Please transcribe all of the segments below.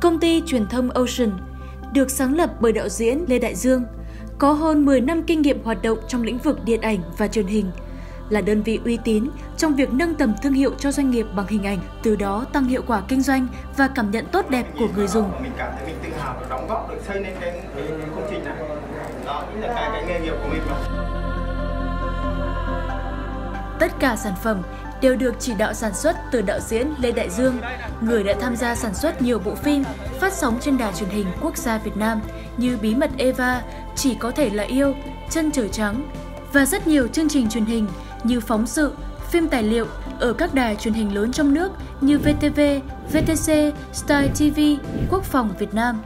Công ty truyền thông Ocean được sáng lập bởi đạo diễn Lê Đại Dương, có hơn 10 năm kinh nghiệm hoạt động trong lĩnh vực điện ảnh và truyền hình, là đơn vị uy tín trong việc nâng tầm thương hiệu cho doanh nghiệp bằng hình ảnh, từ đó tăng hiệu quả kinh doanh và cảm nhận tốt đẹp của người dùng. Mình cảm thấy mình tự hào được đóng góp được xây nên cái, cái, cái công trình này. Đó chính là cái, cái nghề nghiệp của mình mà. Tất cả sản phẩm đều được chỉ đạo sản xuất từ đạo diễn Lê Đại Dương, người đã tham gia sản xuất nhiều bộ phim phát sóng trên đài truyền hình quốc gia Việt Nam như Bí mật Eva, Chỉ có thể là yêu, Chân trời trắng và rất nhiều chương trình truyền hình như phóng sự, phim tài liệu ở các đài truyền hình lớn trong nước như VTV, VTC, Star TV, Quốc phòng Việt Nam.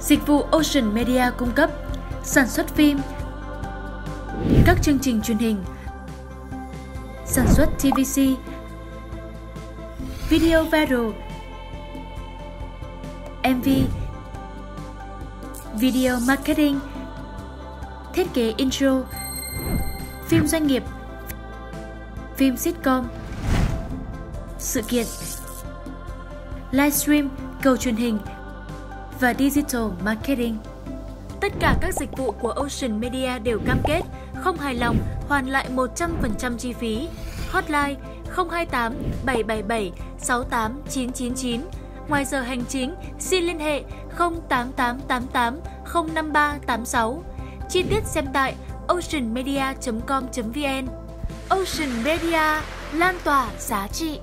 Dịch vụ Ocean Media cung cấp sản xuất phim, các chương trình truyền hình, sản xuất TVC, video viral, MV, video marketing, thiết kế intro, phim doanh nghiệp, phim sitcom, sự kiện, livestream, cầu truyền hình và digital marketing. Tất cả các dịch vụ của Ocean Media đều cam kết không hài lòng hoàn lại 100% chi phí. Hotline 028 777 68999. Ngoài giờ hành chính, xin liên hệ 08888 05386. Chi tiết xem tại oceanmedia.com.vn. Ocean Media lan tỏa giá trị.